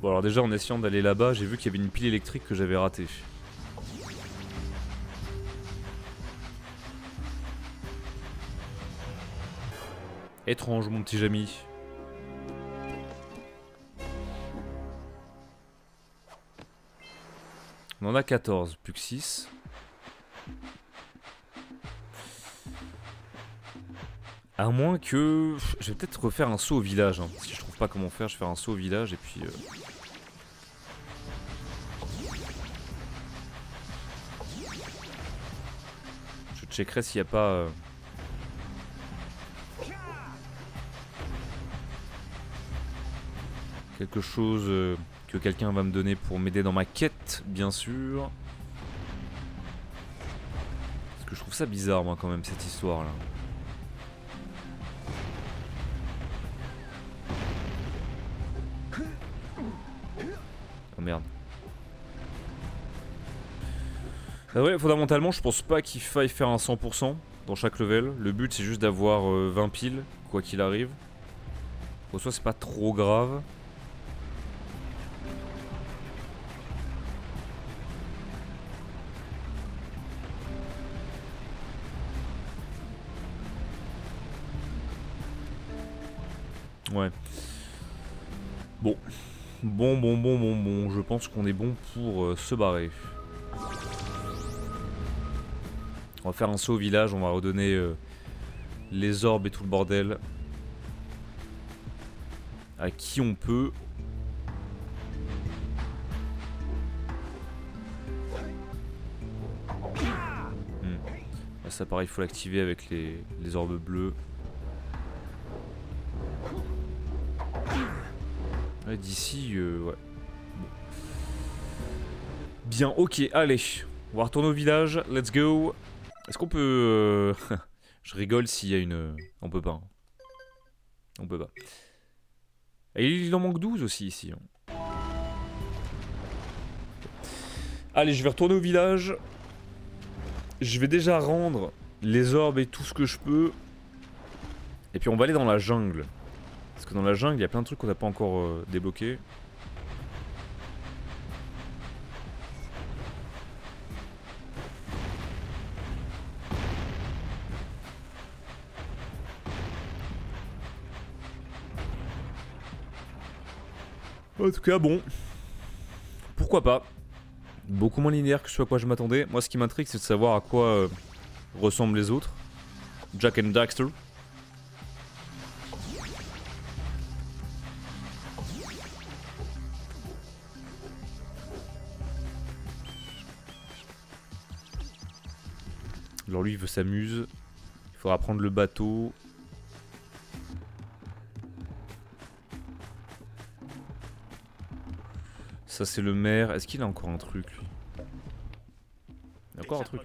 Bon alors déjà en essayant d'aller là-bas, j'ai vu qu'il y avait une pile électrique que j'avais ratée. Étrange mon petit Jamy. On en a 14, plus que 6. À moins que... Je vais peut-être refaire un saut au village. Hein. Si je trouve pas comment faire, je faire un saut au village et puis... Euh... Je checkerai s'il n'y a pas... Euh... Quelque chose euh, que quelqu'un va me donner pour m'aider dans ma quête, bien sûr. Parce que je trouve ça bizarre, moi, quand même, cette histoire-là. Merde. Ah ouais, fondamentalement, je pense pas qu'il faille faire un 100% dans chaque level. Le but, c'est juste d'avoir 20 euh, piles, quoi qu'il arrive. Au soit, c'est pas trop grave. Ouais. Bon. Bon, bon, bon, bon, bon. Je pense qu'on est bon pour euh, se barrer. On va faire un saut au village, on va redonner euh, les orbes et tout le bordel. À qui on peut. Hmm. ça pareil, il faut l'activer avec les, les orbes D'ici, euh, ouais. Bien, ok, allez. On va retourner au village, let's go. Est-ce qu'on peut... Euh, je rigole s'il y a une... On peut pas. Hein. On peut pas. Et il en manque 12 aussi ici. Hein. Allez, je vais retourner au village. Je vais déjà rendre les orbes et tout ce que je peux. Et puis on va aller dans la jungle. Parce que dans la jungle, il y a plein de trucs qu'on n'a pas encore euh, débloqués. En tout cas, bon. Pourquoi pas Beaucoup moins linéaire que ce à quoi je m'attendais. Moi, ce qui m'intrigue, c'est de savoir à quoi euh, ressemblent les autres. Jack and Daxter. Alors lui il veut s'amuse. Il faudra prendre le bateau. Ça c'est le maire. Est-ce qu'il a encore un truc lui Il a encore un truc.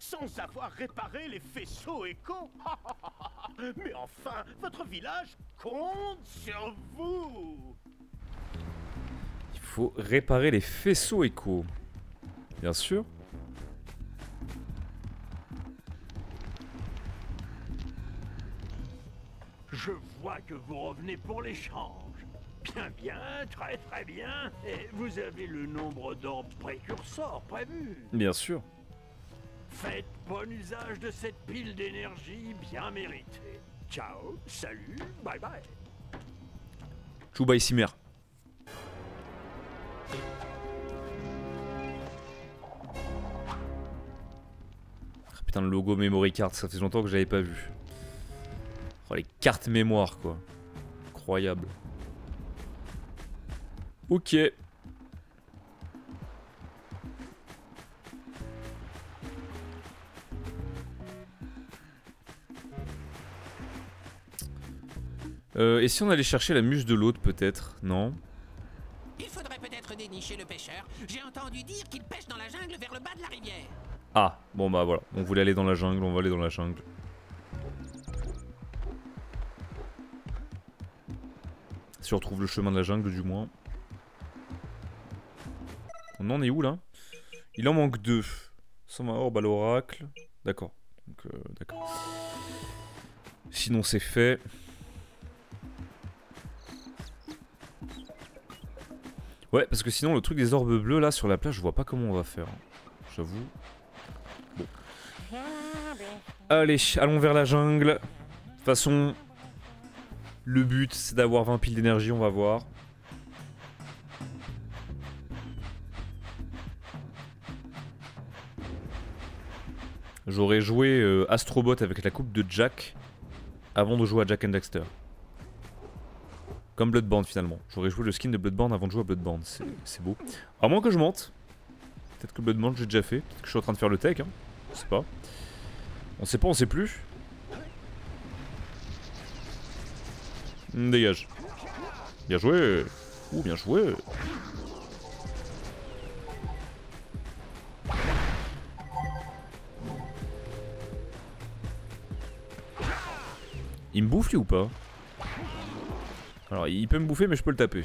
sans savoir réparer les faisceaux échos Mais enfin, votre village compte sur vous Il faut réparer les faisceaux échos. Bien sûr. Je vois que vous revenez pour l'échange. Bien, bien, très très bien. Et vous avez le nombre d'orbes précurseurs prévu. Bien sûr. Faites bon usage de cette pile d'énergie bien méritée. Ciao, salut, bye bye. Chouba et Cimer. Ah, putain, le logo memory card, ça fait longtemps que j'avais pas vu. Oh, les cartes mémoire, quoi. Incroyable. Ok. Euh, et si on allait chercher la muse de l'autre, peut-être Non Il faudrait peut-être dénicher le pêcheur. J'ai entendu dire qu'il pêche dans la jungle vers le bas de la rivière. Ah, bon bah voilà. On voulait aller dans la jungle, on va aller dans la jungle. Si retrouve le chemin de la jungle, du moins. On en est où, là? Il en manque deux. 120 orbe à l'oracle. D'accord. Euh, d'accord. Sinon, c'est fait. Ouais, parce que sinon, le truc des orbes bleus, là, sur la plage, je vois pas comment on va faire. J'avoue. Bon. Allez, allons vers la jungle. De toute façon, le but, c'est d'avoir 20 piles d'énergie, on va voir. J'aurais joué euh, Astrobot avec la coupe de Jack avant de jouer à Jack and Dexter. Comme Bloodborne finalement. J'aurais joué le skin de Bloodborne avant de jouer à Bloodborne. C'est beau. À moins que je monte. Peut-être que Bloodborne j'ai déjà fait. Peut-être que je suis en train de faire le tech. Hein. On sait pas. On sait pas, on sait plus. Dégage. Bien joué. Ouh, bien joué. Il me bouffe ou pas? Alors il peut me bouffer mais je peux le taper.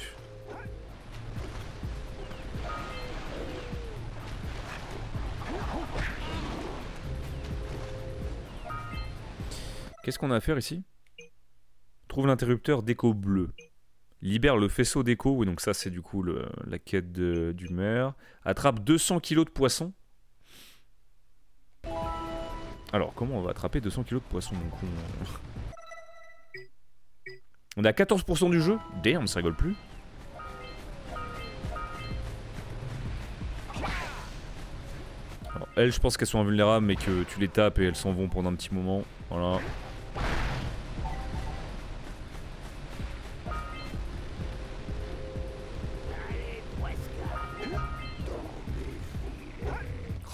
Qu'est-ce qu'on a à faire ici? Trouve l'interrupteur d'écho bleu. Libère le faisceau d'écho, oui donc ça c'est du coup la quête du maire. Attrape 200 kilos de poissons. Alors comment on va attraper 200 kilos de poissons mon con? On est à 14% du jeu Damn, ça rigole plus. Alors, elles, je pense qu'elles sont invulnérables, mais que tu les tapes et elles s'en vont pendant un petit moment. Voilà.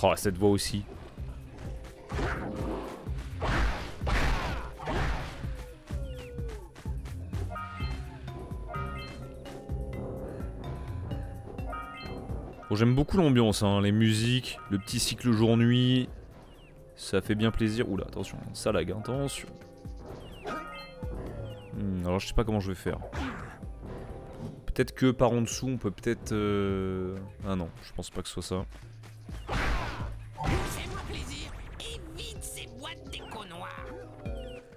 Oh, cette voix aussi. Bon, j'aime beaucoup l'ambiance, hein, les musiques, le petit cycle jour-nuit. Ça fait bien plaisir. Oula, attention, ça lag, hein, attention. Hmm, alors je sais pas comment je vais faire. Peut-être que par en dessous, on peut peut-être... euh, Ah non, je pense pas que ce soit ça.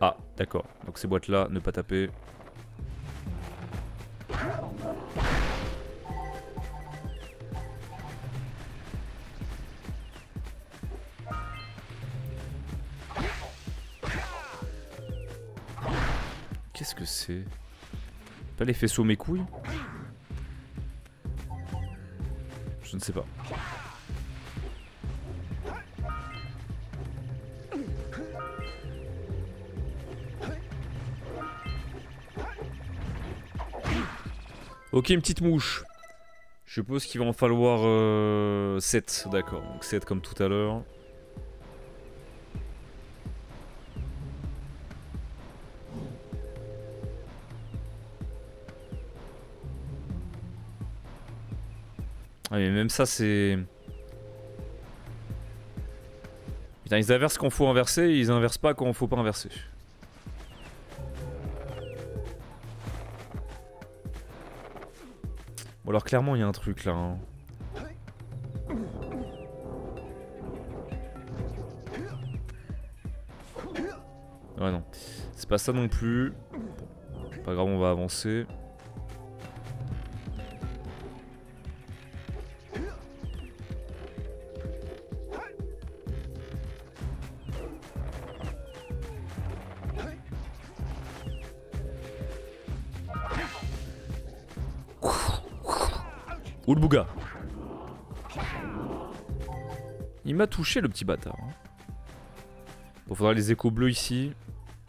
Ah, d'accord. Donc ces boîtes-là, ne pas taper. Qu'est-ce que c'est? Pas les faisceaux mes couilles? Je ne sais pas. Ok, une petite mouche. Je suppose qu'il va en falloir 7, d'accord. Donc 7 comme tout à l'heure. Ah mais même ça c'est... Putain ils inversent quand faut inverser et ils inversent pas quand faut pas inverser. Bon alors clairement il y a un truc là. hein. Ouais non. C'est pas ça non plus. Bon, Pas grave on va avancer. Il m'a touché le petit bâtard. Bon, faudra les échos bleus ici.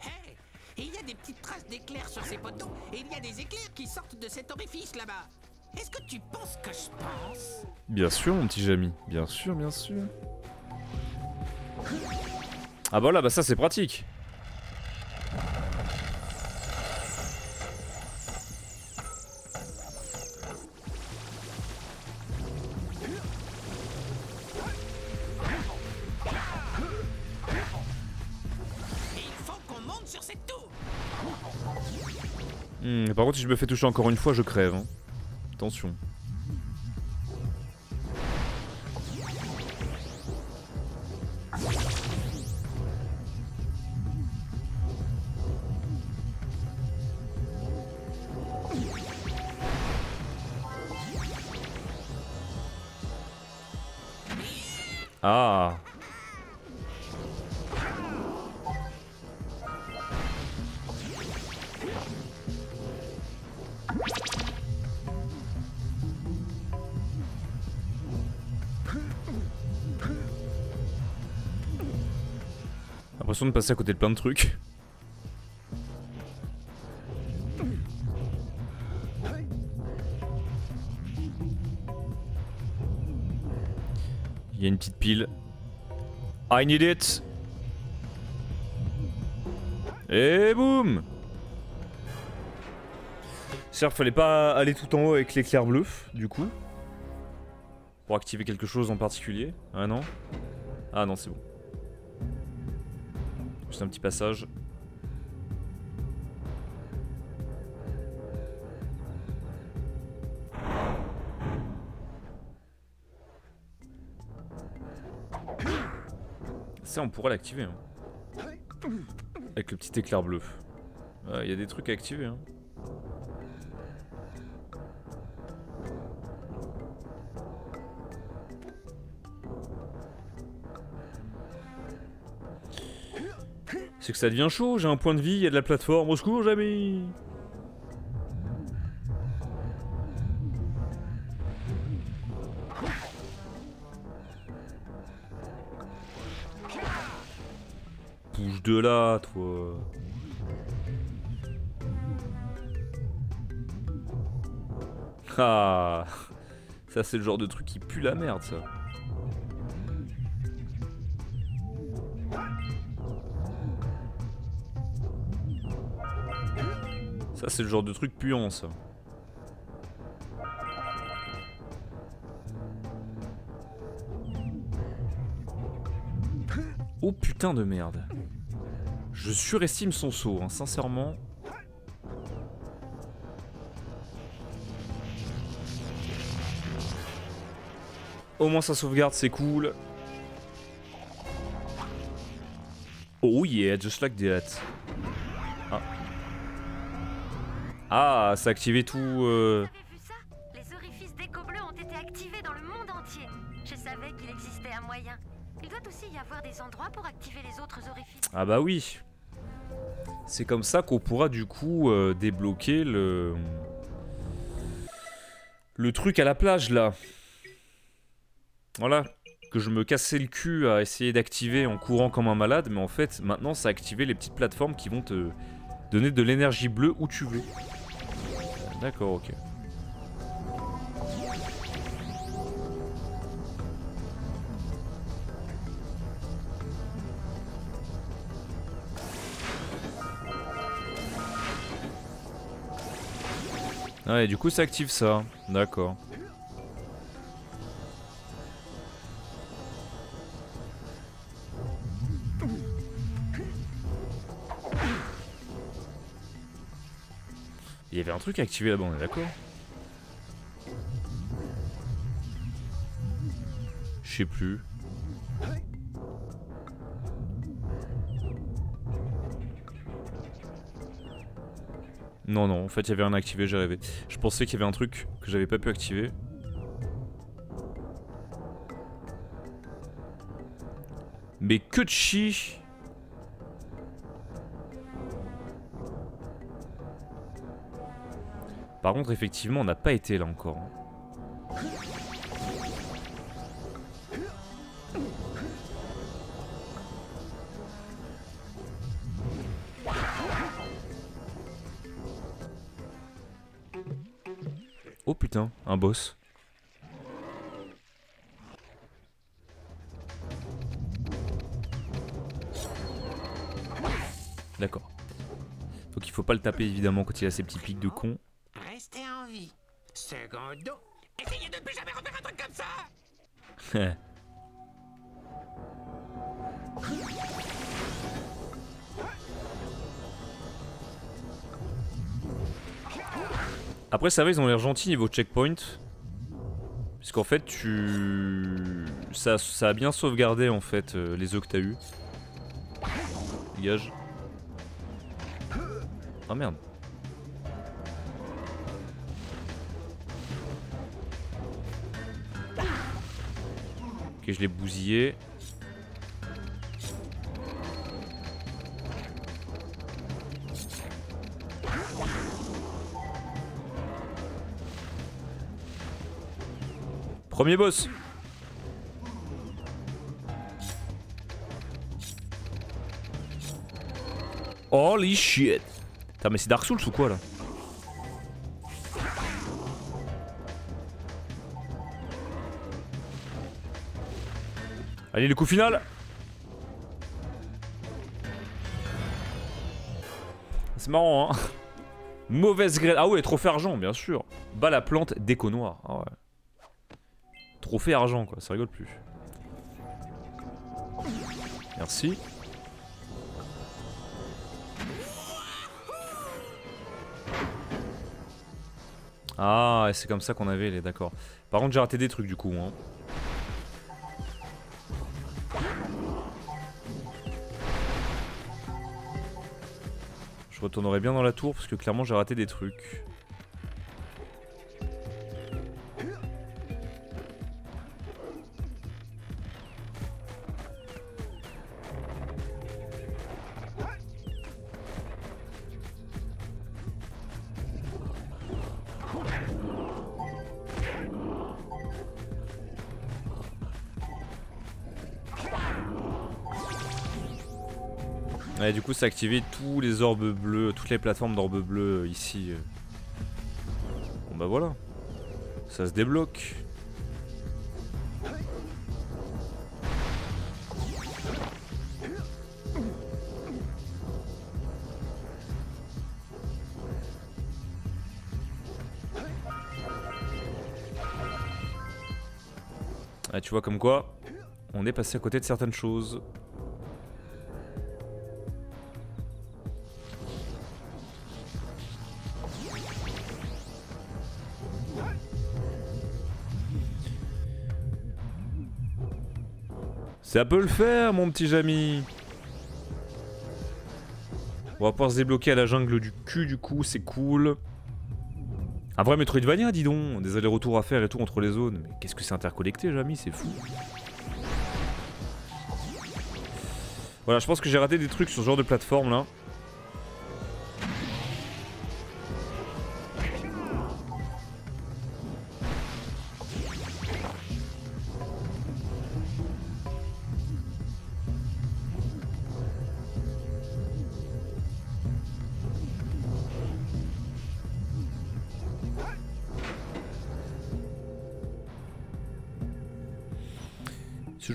Hey, il y a des petites traces d'éclairs sur ces poteaux, et il y a des éclairs qui sortent de cet orifice là-bas. Est-ce que tu penses que je pense? Bien sûr, mon petit Jamy. Bien sûr, bien sûr. Ah bah là, bah ça c'est pratique. Si je me fais toucher encore une fois, je crève. hein. Attention. De passer à côté de plein de trucs. Il y a une petite pile. I need it Et boum Certes, fallait pas aller tout en haut avec l'éclair bleu, du coup. Pour activer quelque chose en particulier. Ah non Ah non, c'est bon. Juste un petit passage. Ça, on pourrait l'activer. hein. Avec le petit éclair bleu. Il y a des trucs à activer. Hein. C'est que ça devient chaud, j'ai un point de vie, il y a de la plateforme, au secours, jamais Bouge de là, toi. Ah Ça c'est le genre de truc qui pue la merde ça C'est le genre de truc puant ça. Oh putain de merde. Je surestime son saut, hein, sincèrement. Au moins ça sauvegarde, c'est cool. Oh yeah, just like that. Ah, ça a activé tout... euh, Vous avez vu ça? Les orifices d'écho bleu ont été activés dans le monde entier. Je savais qu'il existait un moyen. Il doit aussi y avoir des endroits pour activer les autres orifices. Ah bah oui. C'est comme ça qu'on pourra du coup euh, débloquer le... Le truc à la plage là. Voilà. Que je me cassais le cul à essayer d'activer en courant comme un malade. Mais en fait, maintenant, ça a activé les petites plateformes qui vont te donner de l'énergie bleue où tu veux. D'accord, ok. Ah et du coup ça active ça. D'accord. Avait un truc activé là-bas, on est d'accord Je sais plus. Non, non, en fait, il y avait rien activé, j'ai rêvé. Je pensais qu'il y avait un truc que j'avais pas pu activer. Mais que de chi Par contre, effectivement, on n'a pas été là encore. hein. Oh putain, un boss. D'accord. Donc il faut pas le taper évidemment quand il a ses petits pics de con. Restez en vie. Secondo. Essayez de ne plus jamais refaire un truc comme ça Après ça va, ils ont l'air gentils niveau checkpoint. Puisqu'en fait tu... Ça, ça a bien sauvegardé en fait euh, les œufs que t'as eu. Dégage. Ah merde. Ok, je l'ai bousillé. Premier boss. Holy shit. Putain mais c'est Dark Souls ou quoi là? Allez le coup final C'est marrant hein Mauvaise graine. Ah ouais, trophée argent, bien sûr. Bas la plante, déco noir. Ah. Trophée argent, quoi, ça rigole plus. Merci. Ah, c'est comme ça qu'on avait les, d'accord. Par contre, j'ai raté des trucs du coup. Hein. Je retournerai bien dans la tour parce que clairement j'ai raté des trucs. Ça activé tous les orbes bleus, toutes les plateformes d'orbes bleus ici. Bon bah voilà. Ça se débloque. Ah, tu vois comme quoi, on est passé à côté de certaines choses. Ça peut le faire, mon petit Jamy. On va pouvoir se débloquer à la jungle du cul, du coup, c'est cool. Un vrai Metroidvania, dis donc. Des allers-retours à faire et tout entre les zones. Mais qu'est-ce que c'est interconnecté, Jamy C'est fou. Voilà, je pense que j'ai raté des trucs sur ce genre de plateforme là.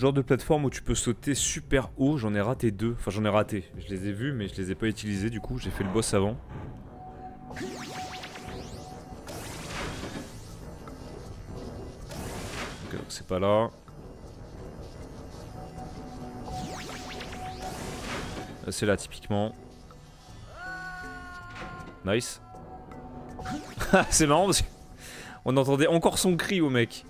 Genre de plateforme où tu peux sauter super haut, j'en ai raté deux. Enfin, j'en ai raté. Je les ai vus, mais je les ai pas utilisés du coup. J'ai fait le boss avant. C'est pas là. C'est là, typiquement. Nice. c'est marrant parce qu'on entendait encore son cri au mec.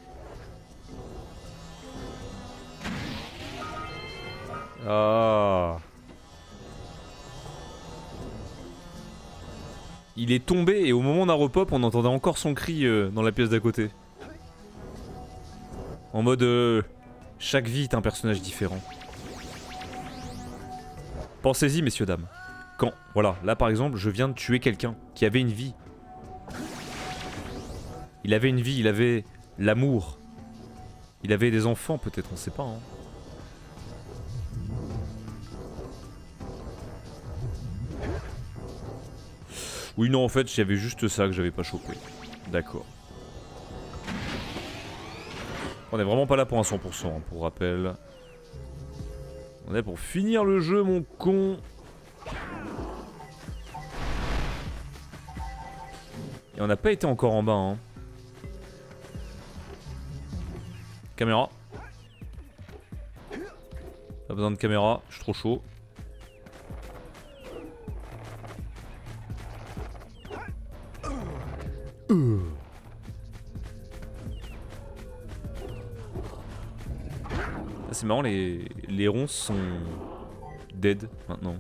Ah. Il est tombé et au moment d'un repop, on entendait encore son cri euh, dans la pièce d'à côté. En mode euh, chaque vie est un personnage différent. Pensez-y, messieurs dames. Quand, voilà, là par exemple, je viens de tuer quelqu'un qui avait une vie. Il avait une vie, il avait l'amour. Il avait des enfants peut-être, on sait pas. Hein. Oui, non, en fait, il y avait juste ça que j'avais pas chopé. D'accord. On est vraiment pas là pour un 100%, hein, pour rappel. On est pour finir le jeu, mon con. Et on n'a pas été encore en bas, hein. Caméra. Pas besoin de caméra, je suis trop chaud. c'est marrant, les, les ronces sont dead maintenant.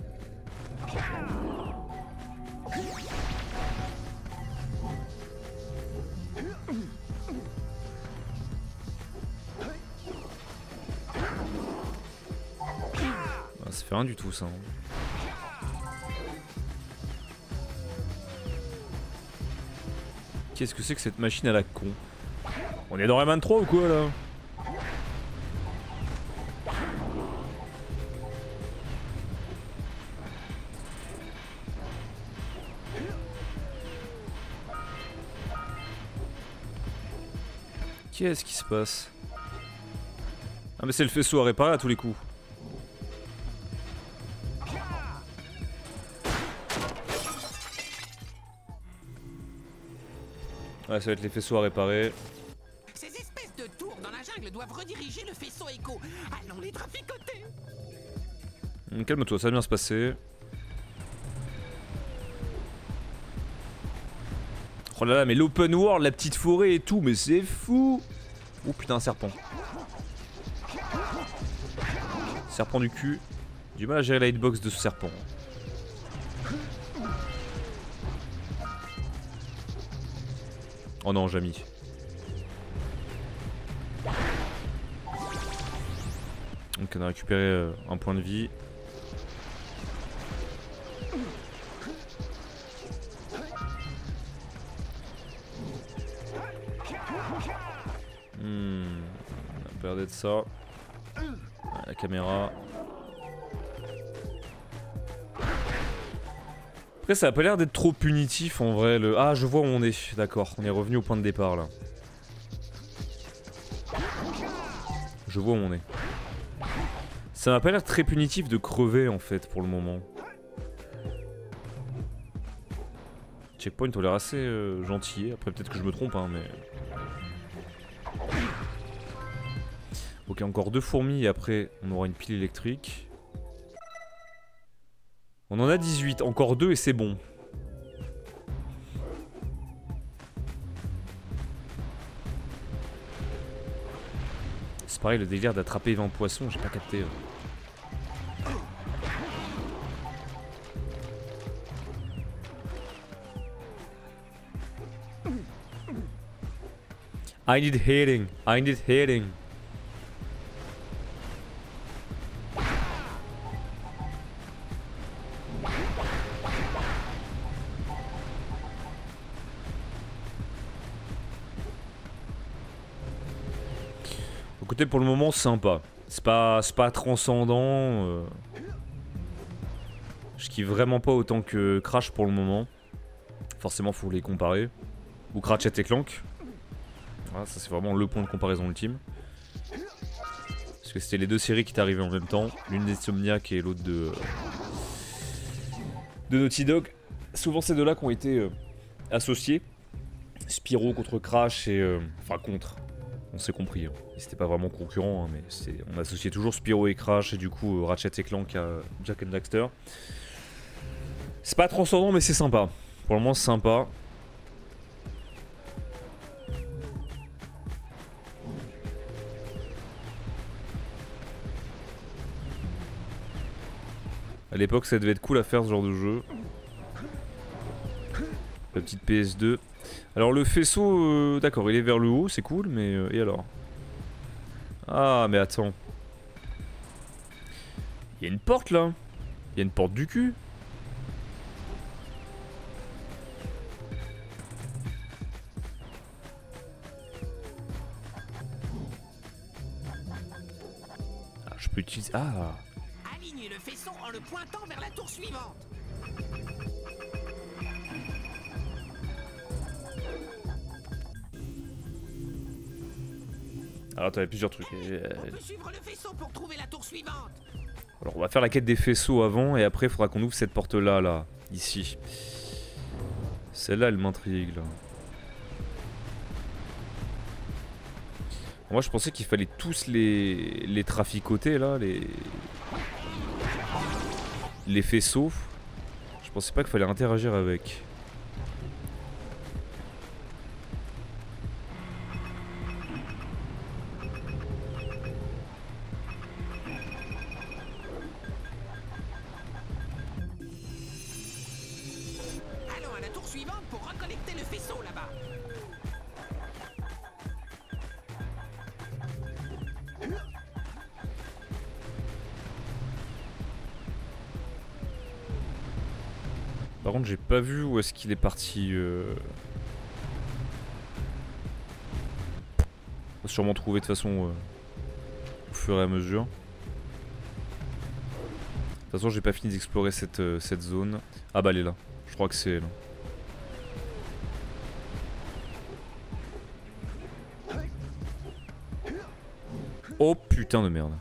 Ah, ça fait rien du tout ça. Hein. Qu'est-ce que c'est que cette machine à la con? On est dans Rayman 3 ou quoi là? Qu'est-ce qui se passe Ah mais c'est le faisceau à réparer à tous les coups. Ouais, ça va être les faisceaux à réparer. Ces espèces de tours dans la jungle doivent rediriger le faisceau écho. Allons les traficoter. Calme-toi, ça va bien se passer. Oh là là, mais l'open world, la petite forêt et tout, mais c'est fou Oh putain, un serpent. Serpent du cul. Du mal à gérer la hitbox de ce serpent. Oh non, Jamy. Donc on a récupéré euh, un point de vie. La caméra. Après ça a pas l'air d'être trop punitif en vrai le... Ah je vois où on est, d'accord, on est revenu au point de départ là. Je vois où on est. Ça m'a pas l'air très punitif de crever en fait pour le moment. Checkpoint ont l'air assez euh, gentil, après peut-être que je me trompe hein mais... Ok encore deux fourmis et après on aura une pile électrique. On en a 18, encore deux et c'est bon. C'est pareil le délire d'attraper 20 poissons, j'ai pas capté. I need hitting, I need hitting. Pour le moment, sympa. C'est pas, pas transcendant. euh. Je kiffe vraiment pas autant que Crash pour le moment. Forcément, faut les comparer. Ou Cratchit et Clank. Voilà, ça c'est vraiment le point de comparaison ultime. Parce que c'était les deux séries qui arrivées en même temps. L'une d'Insomniac et l'autre de... de Naughty Dog. Souvent ces deux-là qui ont été euh, associés. Spyro contre Crash et... euh, Enfin contre. On s'est compris. hein. C'était pas vraiment concurrent, hein, mais on associait toujours Spyro et Crash et du coup euh, Ratchet et Clank à Jack and Daxter. C'est pas transcendant mais c'est sympa. Pour le moment c'est sympa. À l'époque ça devait être cool à faire ce genre de jeu. La petite PS2. Alors le faisceau, euh, d'accord, il est vers le haut, c'est cool, mais euh, et alors? Ah, mais attends. Il y a une porte là. Il y a une porte du cul. Ah, je peux utiliser. Ah. Suivante. Alors attends, il y a plusieurs trucs. Euh. Alors on va faire la quête des faisceaux avant et après il faudra qu'on ouvre cette porte là, là, ici. Celle-là elle m'intrigue là. Moi je pensais qu'il fallait tous les, les traficoter là, les... Les faisceaux. Je pensais pas qu'il fallait interagir avec. Est-ce qu'il est parti. euh. On va sûrement trouver de façon euh, au fur et à mesure. De toute façon, j'ai pas fini d'explorer cette, euh, cette zone. Ah bah elle est là. Je crois que c'est elle. Oh putain de merde.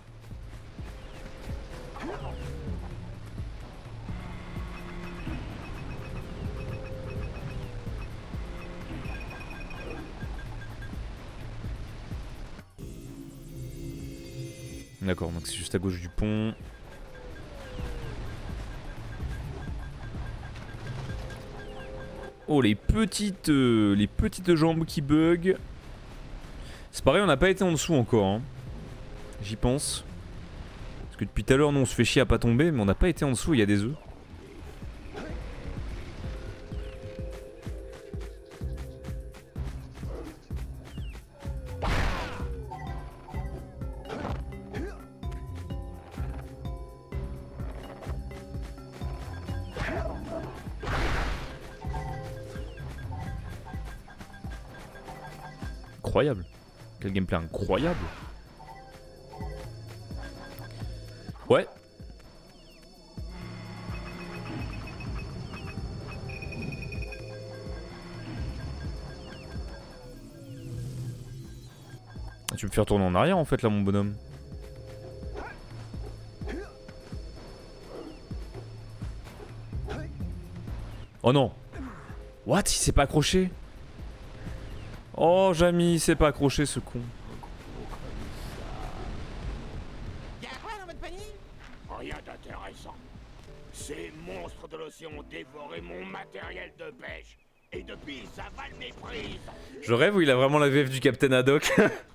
C'est juste à gauche du pont. Oh les petites, euh, les petites jambes qui bug. C'est pareil, on n'a pas été en dessous encore. hein. J'y pense. Parce que depuis tout à l'heure, nous on se fait chier à pas tomber, mais on n'a pas été en dessous, il y a des œufs. Quel gameplay incroyable. Ouais. Ah, Tu me fais retourner en arrière en fait là mon bonhomme. Oh non What Il s'est pas accroché? Oh Jamy, il s'est pas accroché ce con. Y'a quoi dans votre panier? Rien d'intéressant. Ces monstres de l'océan ont dévoré mon matériel de pêche. Et depuis, ça va le méprise. Je rêve où il a vraiment la VF du Captain Haddock.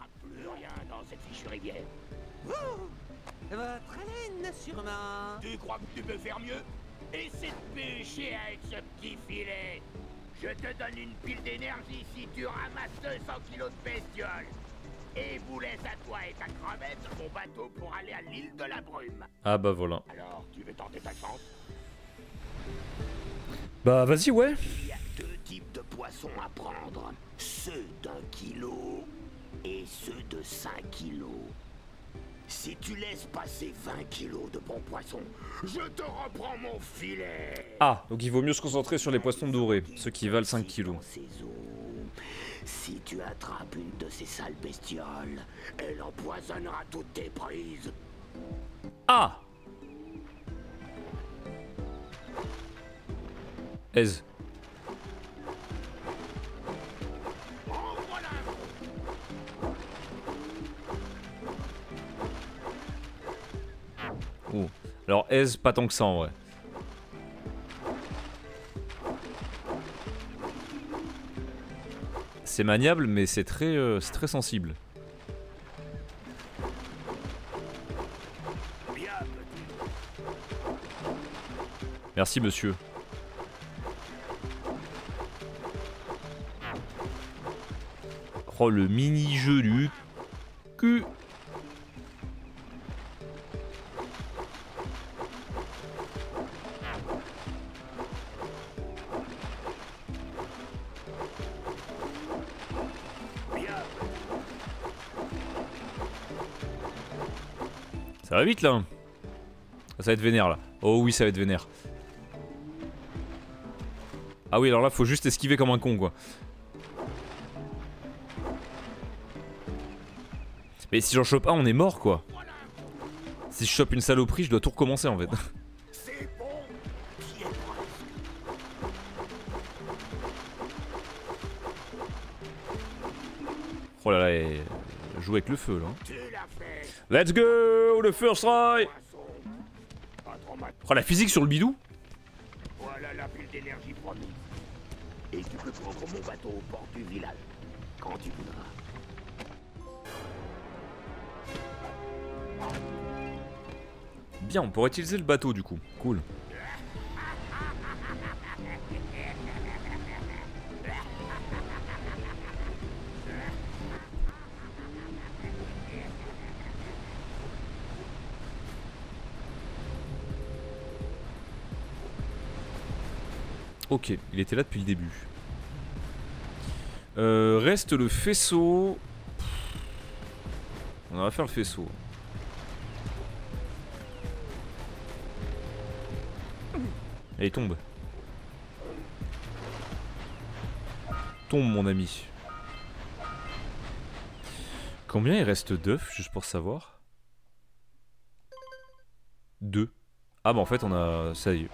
200 kilos de bestiole. Et vous laisse à toi et ta crevette sur mon bateau pour aller à l'île de la brume. ah bah voilà. Alors, tu veux tenter ta chance? Bah vas-y ouais. Il y a deux types de poissons à prendre. Ceux d'un kilo et ceux de 5 kilos. Si tu laisses passer 20 kilos de bons poissons, je te reprends mon filet. Ah, donc il vaut mieux se concentrer sur les poissons dorés, ceux qui valent 5 kilos. Si tu attrapes une de ces sales bestioles, elle empoisonnera toutes tes prises. Ah Oh. Alors aise, pas tant que ça en vrai. C'est maniable, mais c'est très, euh, très sensible. Merci monsieur. Oh le mini-jeu du cul. là. Ça va être vénère là. Oh oui, ça va être vénère. Ah oui, alors là, faut juste esquiver comme un con quoi. Mais si j'en chope un, on est mort quoi. Si je chope une saloperie, je dois tout recommencer en fait. Oh là là, joue avec le feu là. Let's go, le first try. Oh la physique sur le bidou Voilà la pile d'énergie promise. Et tu peux prendre mon bateau au port du village. Quand tu voudras. Bien, on pourrait utiliser le bateau du coup. Cool. Ok, il était là depuis le début. Euh, reste le faisceau. On va faire le faisceau. Allez, tombe. Tombe, mon ami. Combien il reste d'œufs, juste pour savoir? Deux. Ah bah en fait on a... ça y est.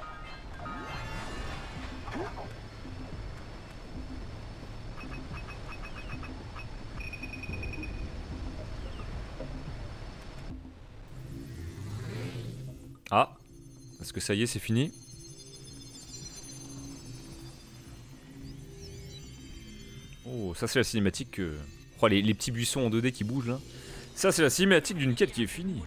Est-ce que ça y est, c'est fini Oh, ça c'est la cinématique que... Oh, les, les petits buissons en 2D qui bougent là. Ça c'est la cinématique d'une quête qui est finie.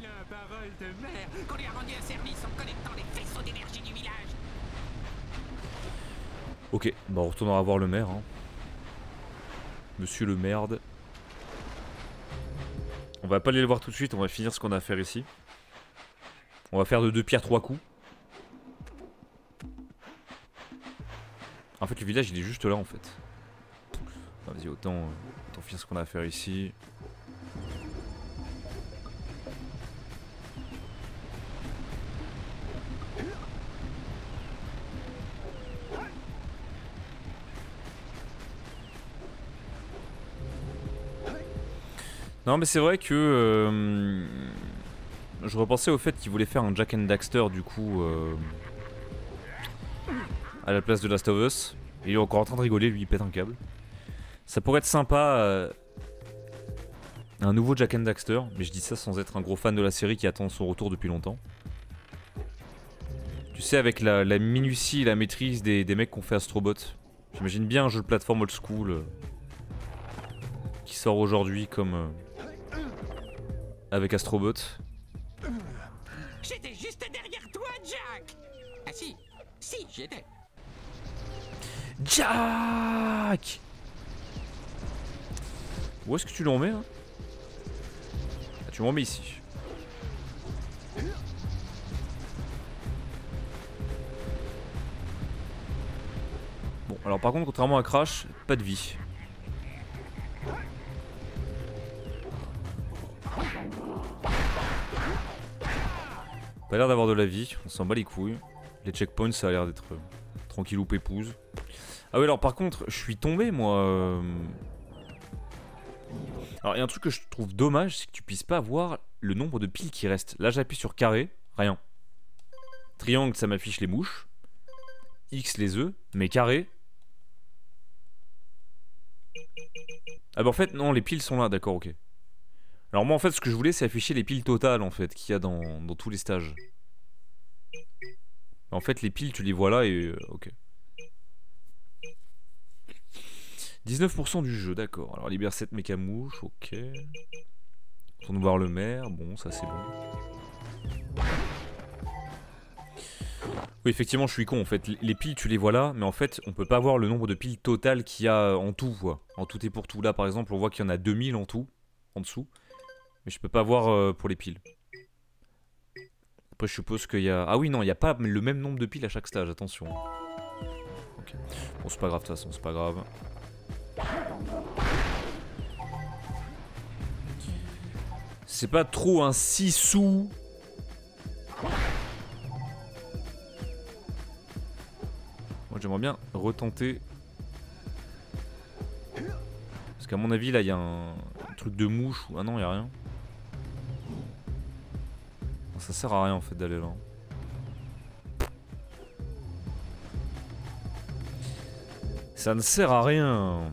Ok, bah on retournera voir le maire. hein. Monsieur le merde. On va pas aller le voir tout de suite, on va finir ce qu'on a à faire ici. On va faire de deux pierres trois coups. En fait le village il est juste là en fait. Ah, Vas-y autant, euh, autant finir ce qu'on a à faire ici. Non mais c'est vrai que euh, je repensais au fait qu'il voulait faire un Jack and Daxter du coup euh, à la place de Last of Us. Il est encore en train de rigoler, lui il pète un câble. Ça pourrait être sympa euh, un nouveau Jack and Daxter, mais je dis ça sans être un gros fan de la série qui attend son retour depuis longtemps. Tu sais avec la, minutie et la maîtrise des, mecs qu'on fait Astrobot. J'imagine bien un jeu de plateforme old school euh, qui sort aujourd'hui comme euh, avec Astrobot. J'étais juste derrière toi, Jack Ah si, si, j'y étais. Jack Où est-ce que tu l'en mets là Ah, Tu m'en mets ici. Bon, alors par contre, contrairement à Crash, pas de vie. Pas l'air d'avoir de la vie, on s'en bat les couilles. Les checkpoints, ça a l'air d'être tranquillou pépouze. Ah oui, alors par contre, je suis tombé moi. euh. Alors il y a un truc que je trouve dommage, c'est que tu puisses pas voir le nombre de piles qui restent. Là, j'appuie sur carré, rien. Triangle, ça m'affiche les mouches. X, les œufs. Mais carré. Ah bah en fait, non, les piles sont là, d'accord, ok. Alors moi, en fait, ce que je voulais, c'est afficher les piles totales, en fait, qu'il y a dans tous les stages. En fait, les piles, tu les vois là et... euh, ok. 19% du jeu, d'accord. Alors libère 7 mécamouches, ok. Retourne voir le maire, bon, ça c'est bon. Oui, effectivement, je suis con en fait. Les piles, tu les vois là, mais en fait, on peut pas voir le nombre de piles totales qu'il y a en tout, quoi. En tout et pour tout. Là, par exemple, on voit qu'il y en a 2000 en tout, en dessous. Mais je peux pas voir euh, pour les piles. Après, je suppose qu'il y a. Ah oui, non, il n'y a pas le même nombre de piles à chaque stage, attention. Ok. Bon, c'est pas grave, de toute façon, c'est pas grave. C'est pas trop un 6 sous. Moi j'aimerais bien retenter. Parce qu'à mon avis là il y a un... truc de mouche ou... Ah non il y a rien. Ça sert à rien en fait d'aller là. Ça ne sert à rien.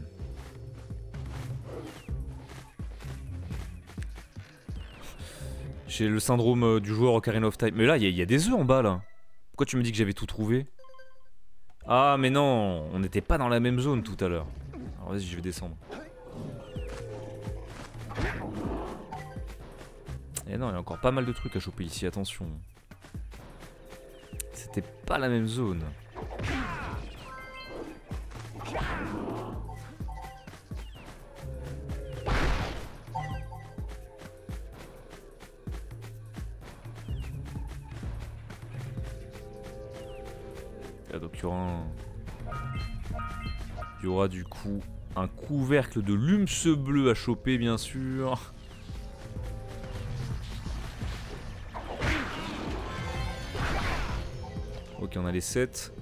J'ai le syndrome euh, du joueur Ocarina of Time. Mais là, il y, a- il y a des œufs en bas là. Pourquoi tu me dis que j'avais tout trouvé? Ah, mais non, on n'était pas dans la même zone tout à l'heure. Alors vas-y, je vais descendre. Et non, il y a encore pas mal de trucs à choper ici, attention. C'était pas la même zone. Ah, donc il y aura un... Il y aura du coup un couvercle de lumce bleu à choper, bien sûr. On a les 7.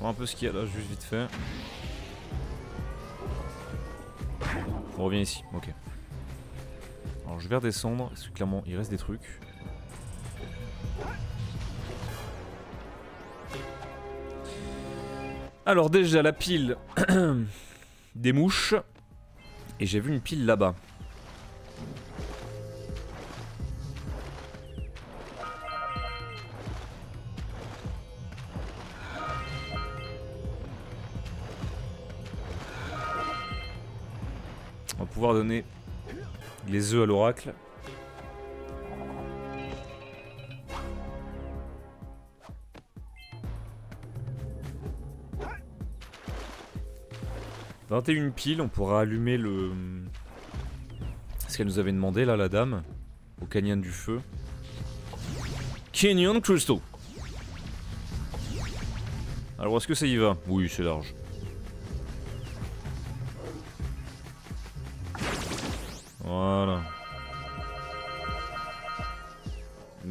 voir un peu ce qu'il y a là, juste vite fait. On revient ici, ok. Alors je vais redescendre, parce que clairement il reste des trucs. Alors déjà la pile des mouches. Et j'ai vu une pile là-bas. Pouvoir donner les œufs à l'oracle. « 21 piles, on pourra allumer le... Ce qu'elle nous avait demandé là, la dame. Au canyon du feu. Canyon Crystal. Alors est-ce que ça y va? Oui, c'est large.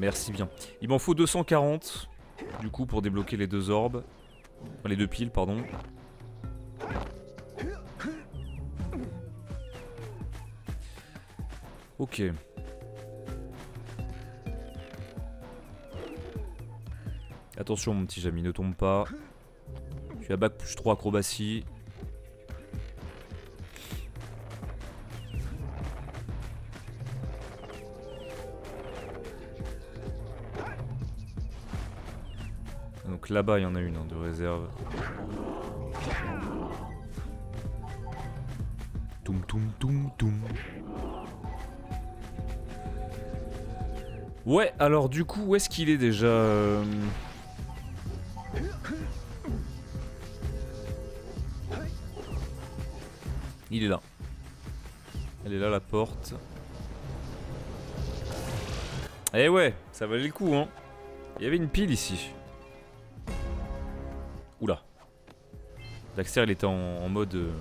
Merci bien. Il m'en faut 240, du coup, pour débloquer les deux orbes. Les deux piles, pardon. Ok. Attention mon petit Jamy, ne tombe pas. Tu as bac plus 3 acrobatie. Là-bas il y en a une hein, de réserve. Toum toum toum toum. Ouais, alors du coup, où est-ce qu'il est déjà euh? Il est là. Elle est là, la porte. Eh ouais, ça valait le coup, hein. Il y avait une pile ici. Oula. Daxter, il était en, mode... Euh...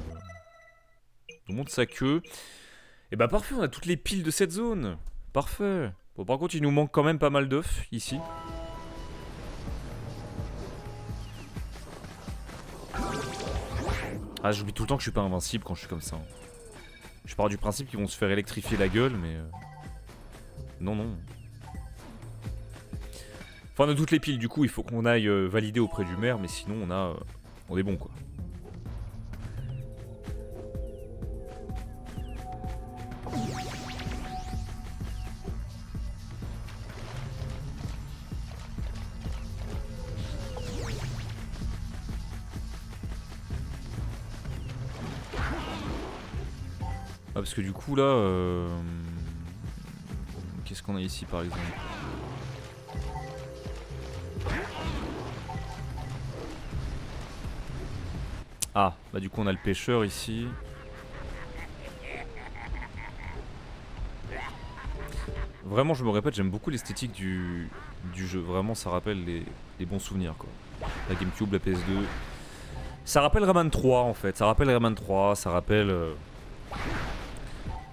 On monte sa queue. Et bah parfait, on a toutes les piles de cette zone. Parfait. Bon, par contre, il nous manque quand même pas mal d'œufs ici. Ah, j'oublie tout le temps que je suis pas invincible quand je suis comme ça. Je pars du principe qu'ils vont se faire électrifier la gueule, mais... Euh, non, non. Enfin, on a toutes les piles, du coup, il faut qu'on aille euh, valider auprès du maire, mais sinon, on a... Euh, on est bon, quoi. parce que du coup là... Euh, qu'est-ce qu'on a ici par exemple? Ah, bah du coup on a le pêcheur ici. Vraiment je me répète, j'aime beaucoup l'esthétique du, du, jeu. Vraiment ça rappelle les, bons souvenirs quoi. La Gamecube, la PS2. Ça rappelle Rayman 3 en fait. Ça rappelle Rayman 3, ça rappelle... Euh,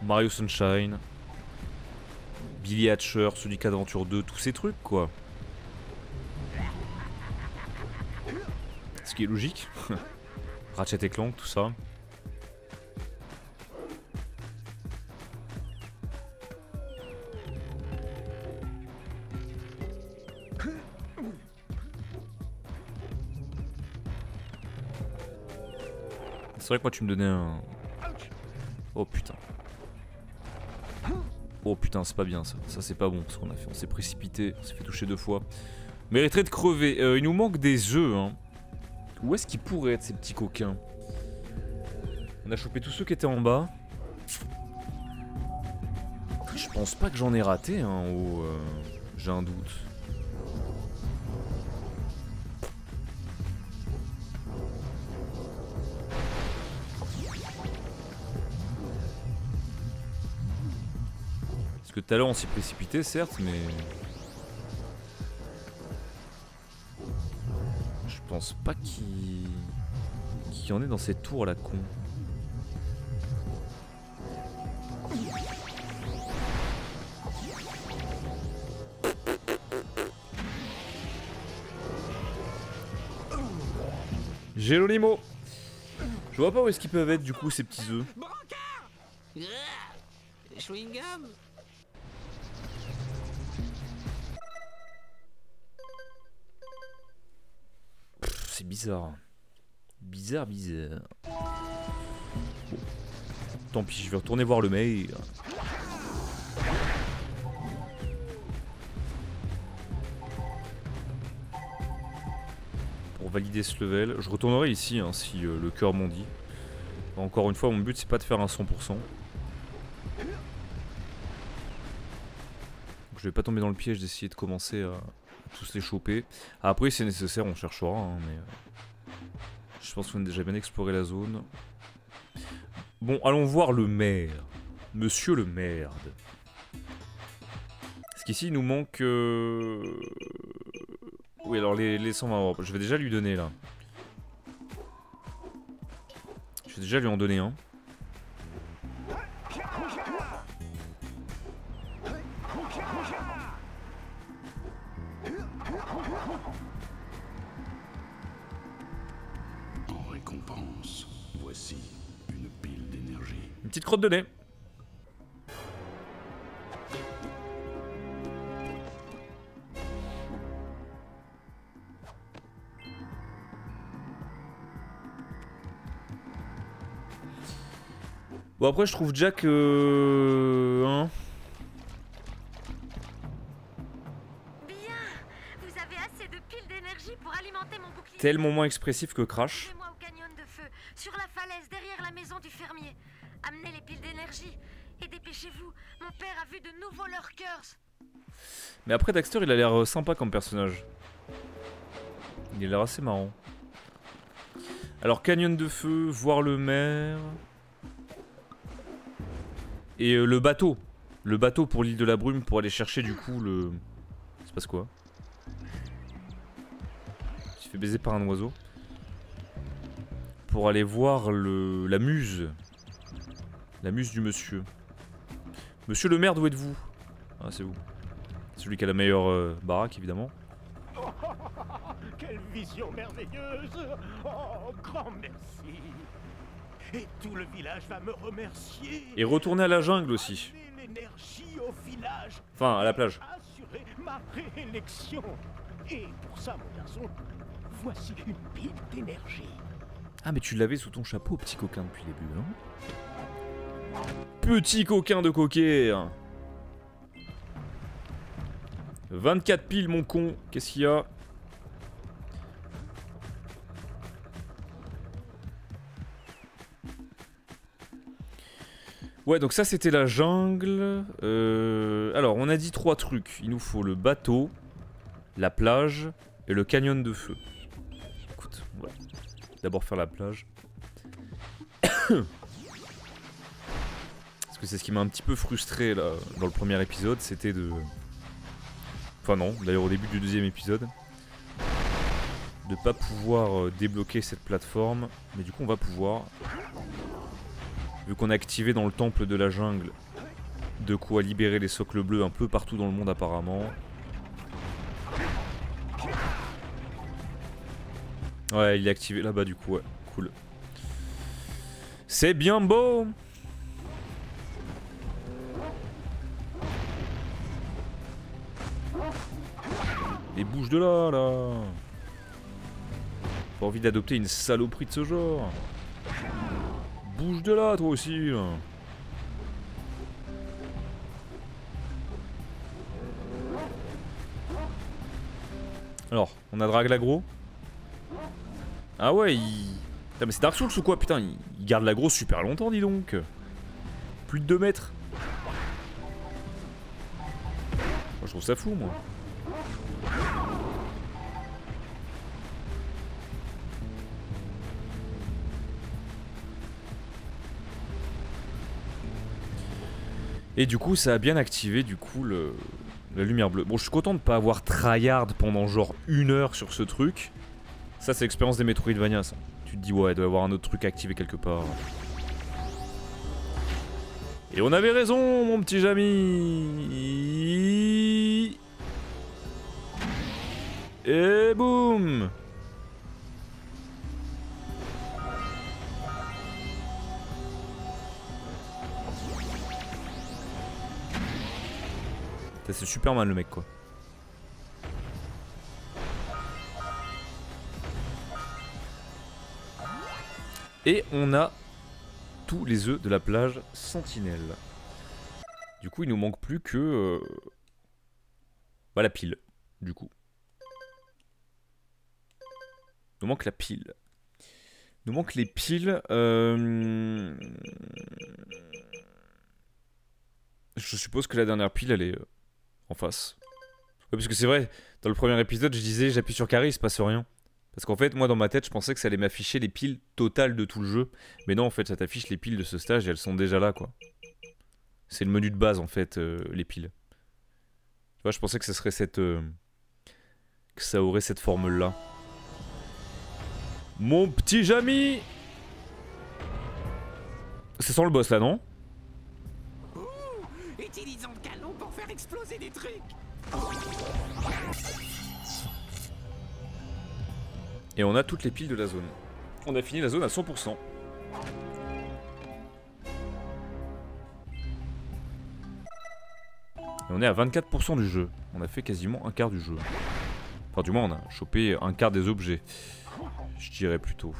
Mario Sunshine, Billy Hatcher, Sonic Adventure 2, tous ces trucs quoi. Ce qui est logique. Ratchet et Clank, tout ça. C'est vrai que moi tu me donnais un... Oh putain. Oh putain, c'est pas bien ça. Ça, c'est pas bon ce qu'on a fait. On s'est précipité, on s'est fait toucher deux fois. Mériterait de crever. Euh, il nous manque des œufs. Hein. Où est-ce qu'ils pourraient être ces petits coquins? On a chopé tous ceux qui étaient en bas. Je pense pas que j'en ai raté en haut. Euh, j'ai un doute. Parce que tout à l'heure on s'est précipité certes mais... pense pas qu'il qu'il y en ait dans cette tour à la con. Géronimo Je vois pas où est-ce qu'ils peuvent être du coup ces petits œufs. Brancard bizarre. Bizarre, bizarre. Tant pis, je vais retourner voir le mail. Pour valider ce level. Je retournerai ici hein, si euh, le cœur m'en dit. Encore une fois, mon but c'est pas de faire un 100%. Donc, je vais pas tomber dans le piège d'essayer de commencer à tous les choper. Après, c'est nécessaire, on cherchera, hein, mais... euh, Je pense qu'on a déjà bien exploré la zone. Bon, allons voir le maire. Monsieur le maire. Parce qu'ici, il nous manque... euh, Oui, alors les, les 120 Je vais déjà lui donner, là. Je vais déjà lui en donner un. Crotte de nez. Bon après je trouve Jack euh... hein, Bien Vous avez assez de piles d'énergie pour alimenter mon bouclier. tellement moins expressif que Crash. Mais après Daxter il a l'air euh, sympa comme personnage. Il a l'air assez marrant. Alors canyon de feu, voir le maire. Et euh, le bateau. Le bateau pour l'île de la brume pour aller chercher du coup le... Se passe quoi? Il se fait baiser par un oiseau. Pour aller voir le... la muse. La muse du monsieur. Monsieur le maire, d'où êtes-vous? Ah c'est vous. Celui qui a la meilleure euh, baraque évidemment. Quelle vision merveilleuse Oh, grand merci Et tout le village va me remercier Et retourner à la jungle aussi. Au village Enfin, à la plage. Assurer ma réélection Et pour ça, mon garçon, voici une pile d'énergie. Ah mais tu l'avais sous ton chapeau, petit coquin, depuis le début, hein? Petit coquin de coquet 24 piles, mon con. Qu'est-ce qu'il y a? Ouais, donc ça c'était la jungle. Euh, alors, on a dit trois trucs. Il nous faut le bateau, la plage et le canyon de feu. Écoute, on va d'abord faire la plage. Que c'est ce qui m'a un petit peu frustré là, dans le premier épisode, c'était de... Enfin non, d'ailleurs au début du deuxième épisode. De pas pouvoir euh, débloquer cette plateforme. Mais du coup on va pouvoir. Vu qu'on a activé dans le temple de la jungle de quoi libérer les socles bleus un peu partout dans le monde apparemment. Ouais, il est activé là-bas du coup, ouais. Cool. C'est bien beau Bouge de là, là Pas envie d'adopter une saloperie de ce genre Bouge de là, toi aussi là. Alors, on a drague l'agro. Ah ouais, il... Mais c'est Dark Souls ou quoi? Putain, il, il garde l'agro super longtemps, dis donc. Plus de 2 mètres. Moi, je trouve ça fou, moi. Et du coup, ça a bien activé du coup le, la lumière bleue. Bon, je suis content de pas avoir tryhard pendant genre une heure sur ce truc. Ça, c'est l'expérience des Metroidvania, ça. Tu te dis, ouais, il doit y avoir un autre truc activé quelque part. Et on avait raison, mon petit Jamy Et boum C'est Superman le mec quoi. Et on a tous les œufs de la plage Sentinelle. Du coup, il nous manque plus que euh, bah, la pile. Du coup, il nous manque la pile. Il nous manque les piles. euh, Je suppose que la dernière pile, elle est euh, face. Ouais, parce que c'est vrai, dans le premier épisode, je disais j'appuie sur carré, il se passe rien. Parce qu'en fait, moi dans ma tête, je pensais que ça allait m'afficher les piles totales de tout le jeu. Mais non, en fait, ça t'affiche les piles de ce stage et elles sont déjà là, quoi. C'est le menu de base, en fait, euh, les piles. Tu vois, je pensais que ça serait cette. euh, que ça aurait cette formule-là. Mon petit Jamy C'est sans le boss là, non? Exploser des trucs Et on a toutes les piles de la zone. On a fini la zone à 100%. Et on est à 24% du jeu. On a fait quasiment un quart du jeu. Enfin, du moins, on a chopé un quart des objets. Je dirais plutôt.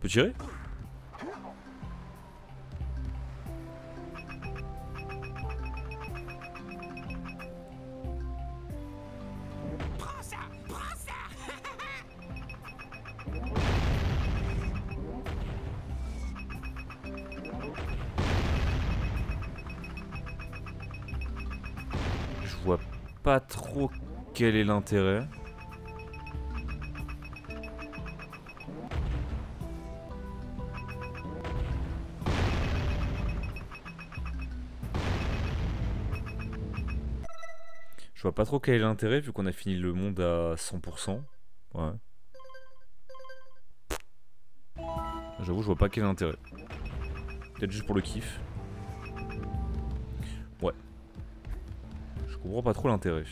Peut tirer? Quel est l'intérêt? Je vois pas trop quel est l'intérêt vu qu'on a fini le monde à 100%. Ouais. J'avoue, je vois pas quel est l'intérêt. Peut-être juste pour le kiff. Ouais. Je comprends pas trop l'intérêt.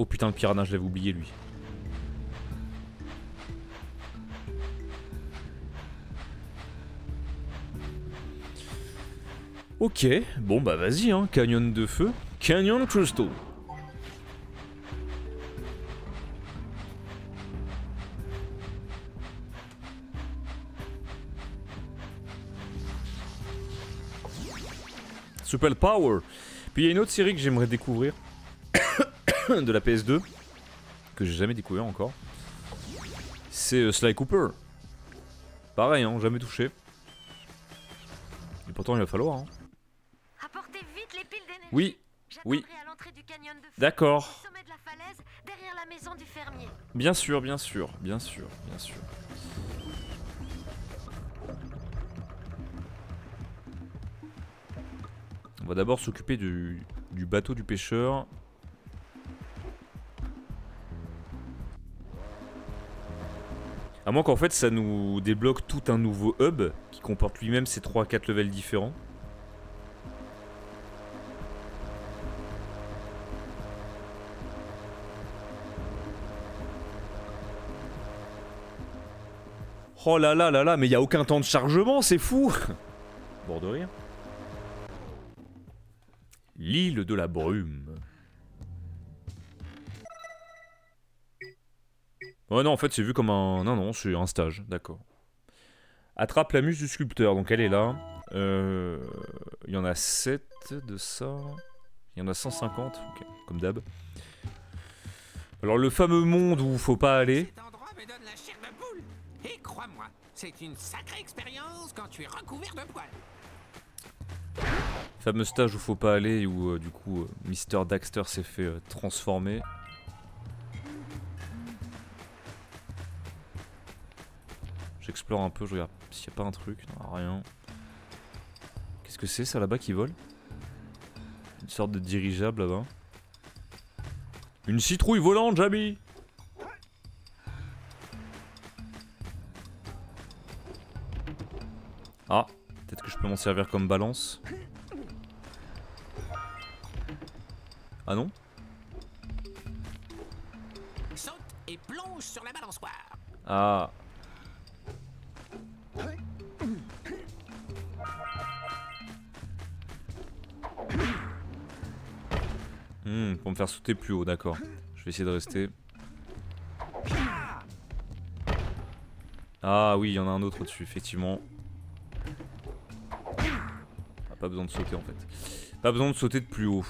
Oh putain, le piranha, je l'avais oublié lui. Ok, bon bah vas-y, hein, canyon de feu, canyon crystal. Super Power. Puis il y a une autre série que j'aimerais découvrir de la PS2 que j'ai jamais découvert encore. C'est euh, Sly Cooper. Pareil, hein, jamais touché. Et pourtant il va falloir. Hein. Oui, oui. D'accord. Bien sûr, bien sûr, bien sûr, bien sûr. On va d'abord s'occuper du, du bateau du pêcheur. À moins qu'en fait ça nous débloque tout un nouveau hub qui comporte lui-même ses 3-4 levels différents. Oh là là là là, mais il a aucun temps de chargement, c'est fou Bord de rire. L'île de la brume. Ouais non, en fait c'est vu comme un... Non non, c'est un stage, d'accord. Attrape la muse du sculpteur, donc elle est là. Euh, Il y en a 7 de ça. Il y en a 150, ok, comme d'hab. Alors le fameux monde où faut pas aller. Et crois-moi, c'est une sacrée expérience quand tu es recouvert de poils fameux stage où faut pas aller où euh, du coup euh, Mr Daxter s'est fait euh, transformer. J'explore un peu, je regarde s'il y a pas un truc, non rien. Qu'est-ce que c'est ça là-bas qui vole? Une sorte de dirigeable là-bas. Une citrouille volante, Jamy Ah, peut-être que je peux m'en servir comme balance. Ah non? Saute et plonge sur la balançoire. Ah. Hmm, pour me faire sauter plus haut, d'accord. Je vais essayer de rester. Ah oui, il y en a un autre au-dessus, effectivement. Ah, pas besoin de sauter en fait. Pas besoin de sauter de plus haut.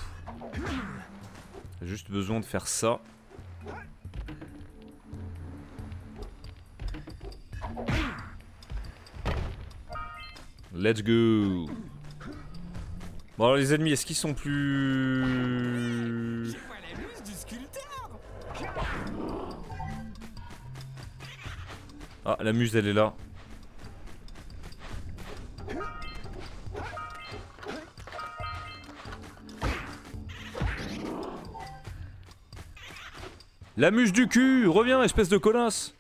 Juste besoin de faire ça. Let's go Bon alors les ennemis, est-ce qu'ils sont plus... Ah, la muse elle est là. La muse du cul Reviens, espèce de connasse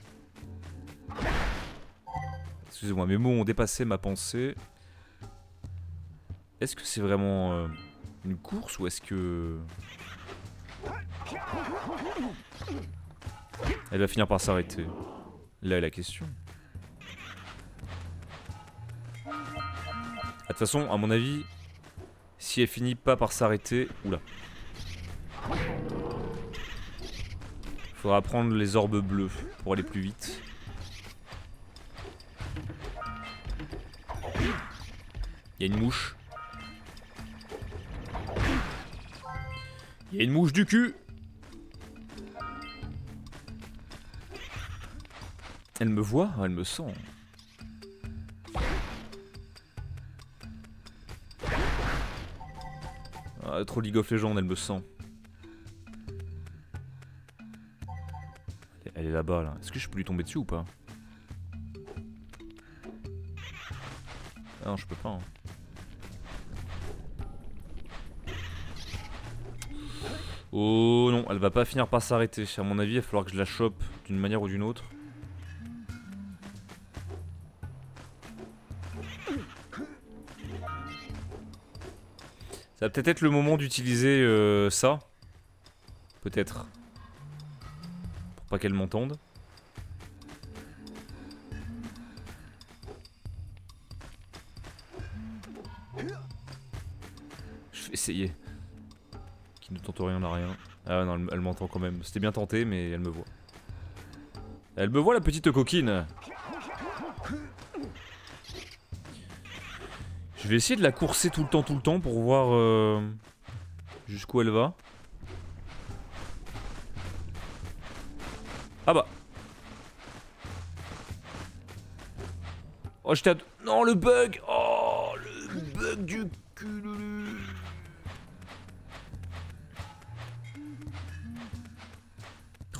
Excusez-moi, mes mots ont dépassé ma pensée. Est-ce que c'est vraiment euh, une course ou est-ce que... Elle va finir par s'arrêter. Là est la question. Ah, De toute façon, à mon avis, si elle finit pas par s'arrêter... Oula. Faudra prendre les orbes bleus pour aller plus vite. Il y a une mouche. Il y a une mouche du cul Elle me voit Elle me sent. Ah, trop League of Legends, elle me sent. Elle est là-bas, là. Est-ce que je peux lui tomber dessus ou pas? Non, je peux pas. hein. Oh non, elle va pas finir par s'arrêter. À mon avis, il va falloir que je la chope d'une manière ou d'une autre. Ça va peut-être être le moment d'utiliser euh, ça. Peut-être. Pour pas qu'elle m'entende. Je vais essayer. Rien à rien. Ah non, elle, elle m'entend quand même. C'était bien tenté, mais elle me voit. Elle me voit la petite coquine. Je vais essayer de la courser tout le temps, tout le temps pour voir euh, jusqu'où elle va. Ah bah. Oh, j'étais à... Non, le bug Oh, le bug du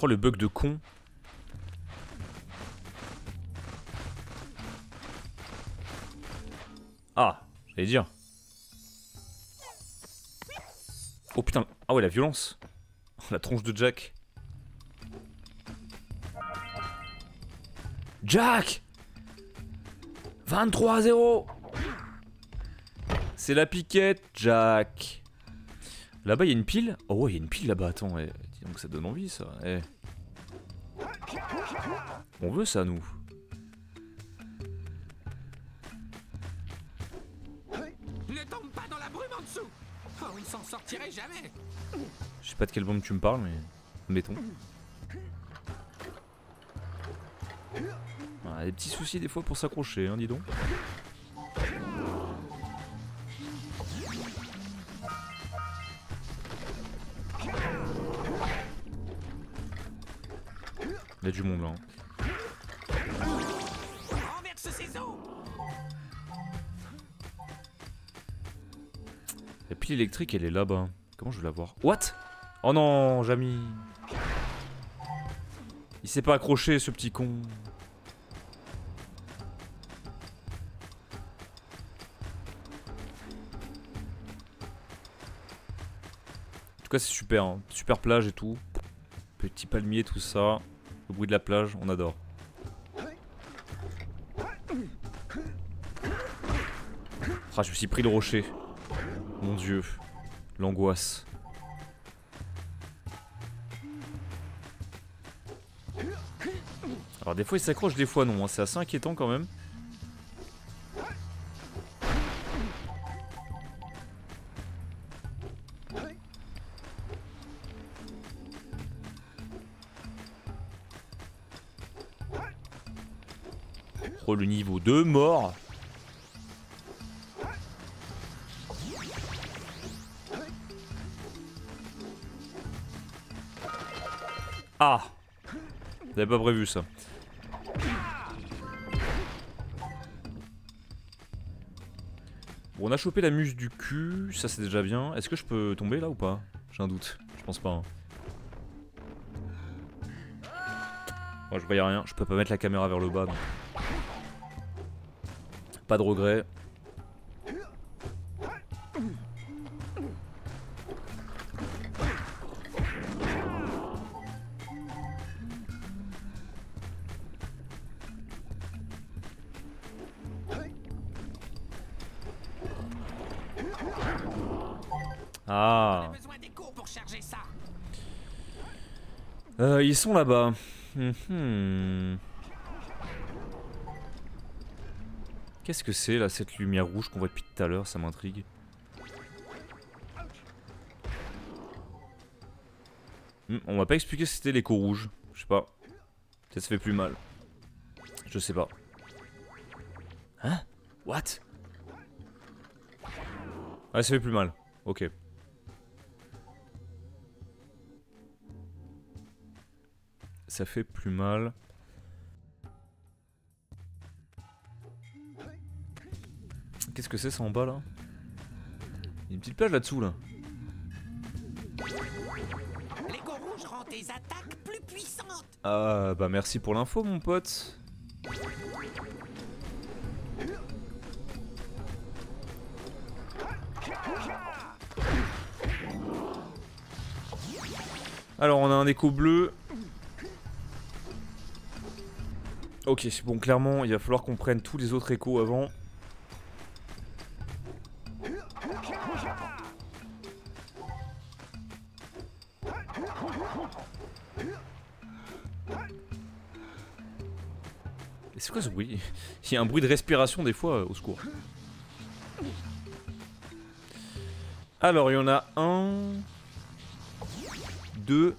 Le bug de con. Ah, j'allais dire. Oh putain, ah ouais la violence. La tronche de Jack. Jack 23 à 0 C'est la piquette, Jack. Là-bas, il y a une pile? Oh ouais, il y a une pile là-bas. Attends, donc ça donne envie, ça. Eh. On veut ça, nous. Ne tombe pas dans la brume en dessous. Oh, il s'en sortirait jamais. Je sais pas de quelle bombe tu me parles, mais... Mettons. Ah, des petits soucis des fois pour s'accrocher, hein, dis donc. Il y a du monde là. hein. La pile électrique, elle est là-bas. Comment je vais la voir? What? Oh non, Jamy. Il s'est pas accroché, ce petit con. En tout cas, c'est super. hein. Super plage et tout. Petit palmier, tout ça. Le bruit de la plage, on adore. Ah, je me suis pris le rocher. Mon dieu. L'angoisse. Alors des fois il s'accroche, des fois non. hein. C'est assez inquiétant quand même. Le niveau 2 mort Ah J'avais pas prévu ça. Bon, on a chopé la muse du cul, ça c'est déjà bien. Est-ce que je peux tomber là ou pas? J'ai un doute, je pense pas. hein. Moi je voyais rien, je peux pas mettre la caméra vers le bas. Pas de regret. Ah. Euh, ils sont là-bas. Mhm. Qu'est-ce que c'est là, cette lumière rouge qu'on voit depuis tout à l'heure? Ça m'intrigue. Hmm, on m'a pas expliqué si c'était l'écho rouge. Je sais pas. Peut-être ça fait plus mal. Je sais pas. Hein? What? Ah, ça fait plus mal. Ok. Ça fait plus mal. Qu'est-ce que c'est ça en bas là? Il y a une petite plage là-dessous là. L'écho rouge rend tes attaques plus puissantes. Ah bah merci pour l'info mon pote. Alors on a un écho bleu. Ok, bon clairement il va falloir qu'on prenne tous les autres échos avant. Il y un bruit de respiration des fois, euh, au secours. Alors, il y en a un... Deux...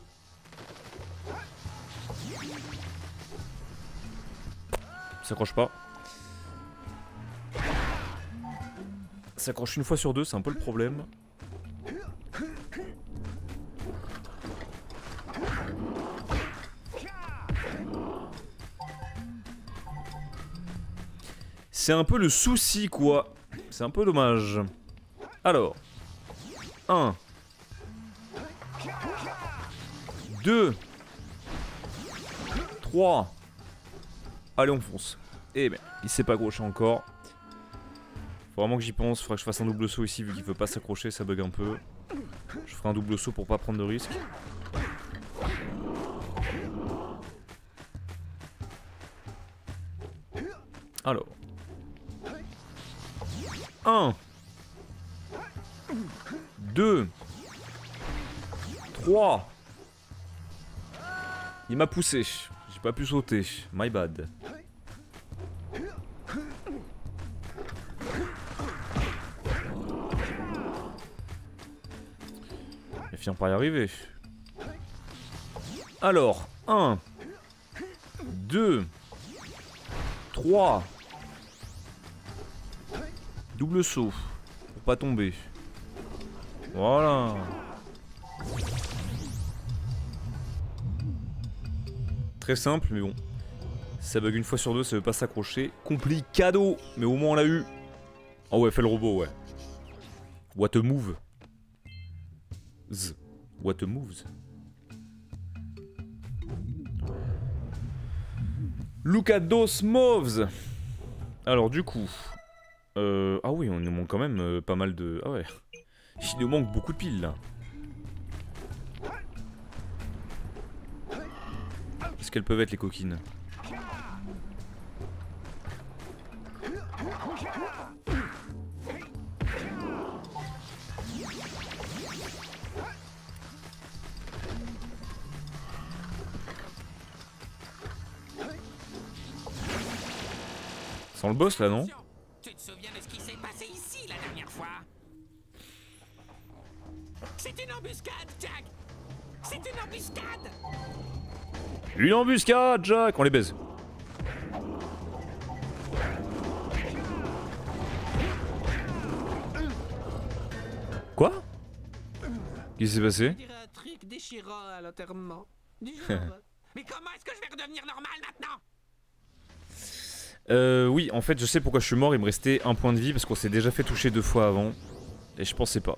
S'accroche pas. S'accroche une fois sur deux, c'est un peu le problème. C'est un peu le souci, quoi. C'est un peu dommage. Alors. 1. 2. 3. Allez, on fonce. Eh ben, il s'est pas accroché encore. Faut vraiment que j'y pense. Faudra que je fasse un double saut ici, vu qu'il veut pas s'accrocher, ça bug un peu. Je ferai un double saut pour pas prendre de risque. Alors. 1 2 3 Il m'a poussé. J'ai pas pu sauter. My bad. Il finir par y arriver. Alors, 1 2 3 Double saut. Pour pas tomber. Voilà. Très simple, mais bon. Ça bug une fois sur deux, ça veut pas s'accrocher. Complicado Mais au moins on l'a eu. Oh ouais, fait le robot, ouais. What a move. Z. What a moves. Look at those moves Alors du coup... Euh, ah oui, on nous manque quand même euh, pas mal de... Ah ouais. Il nous manque beaucoup de piles là. Est-ce qu'elles peuvent être les coquines? Sans le boss là non? S'est passé ici la dernière fois. C'est une embuscade, Jack. C'est une embuscade. Une embuscade Jack. On les baise. Quoi? Qu'est-ce qui s'est passé? Un truc déchirant à l'enterrement. Du genre. Mais comment est-ce que je vais redevenir normal maintenant? Euh oui en fait je sais pourquoi je suis mort Il me restait un point de vie parce qu'on s'est déjà fait toucher deux fois avant Et je pensais pas.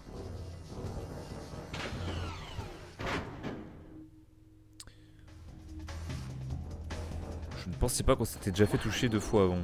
Je ne pensais pas qu'on s'était déjà fait toucher deux fois avant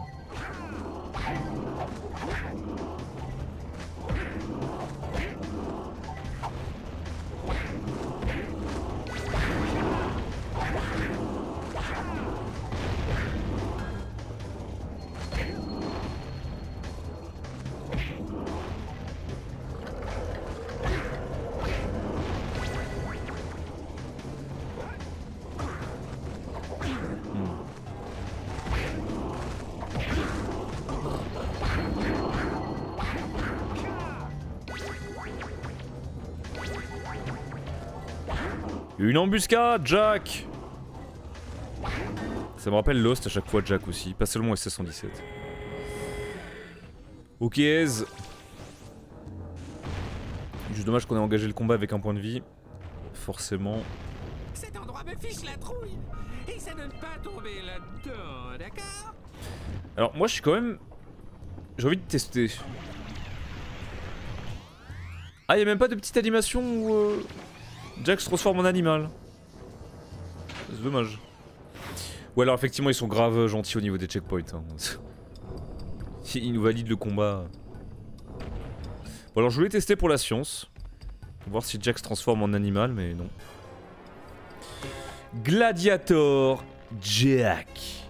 embuscade, Jack Ça me rappelle Lost à chaque fois, Jack aussi. Pas seulement SS-117. Ok, Ez. Juste dommage qu'on ait engagé le combat avec un point de vie. Forcément. Cet endroit me fiche la trouille de ne pas tomber là-dedans, d'accord? Alors moi je suis quand même... J'ai envie de tester. Ah y'a même pas de petite animation où euh, Jack se transforme en animal. C'est dommage. Ou alors effectivement ils sont grave gentils au niveau des checkpoints. hein. Ils nous valident le combat. Bon alors je voulais tester pour la science. Voir si Jack se transforme en animal mais non. Gladiator Jack.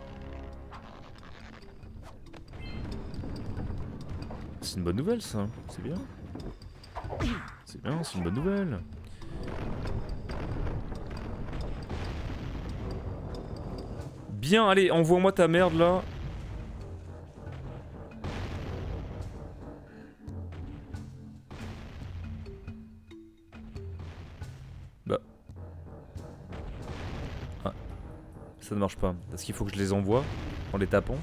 C'est une bonne nouvelle ça, c'est bien. C'est bien, c'est une bonne nouvelle. Bien, allez, envoie-moi ta merde là. Bah. Ah. Ça ne marche pas. Est-ce qu'il faut que je les envoie en les tapant?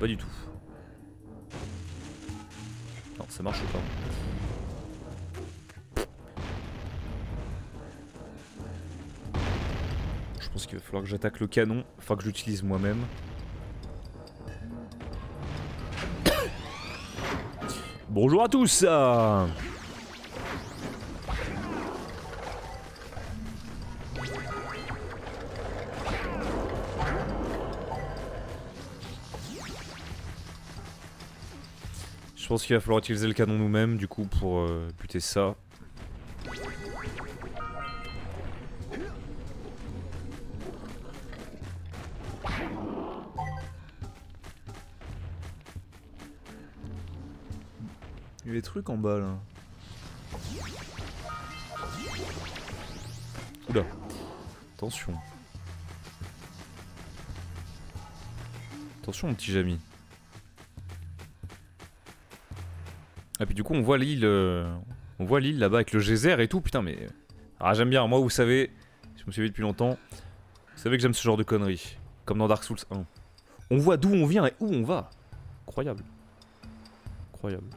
Pas du tout. Non, ça marche pas? Pense qu'il va falloir que j'attaque le canon, enfin que je l'utilise moi-même. Bonjour à tous. Je pense qu'il va falloir utiliser le canon nous-mêmes du coup pour euh, buter ça. En bas là. Attention. Attention mon petit Jamy. Ah puis du coup on voit l'île euh, on voit l'île là-bas avec le geyser et tout. Putain mais ah j'aime bien. Moi vous savez je me suis vu depuis longtemps. Vous savez que j'aime ce genre de conneries comme dans Dark Souls 1 on voit d'où on vient et où on va. Incroyable. Incroyable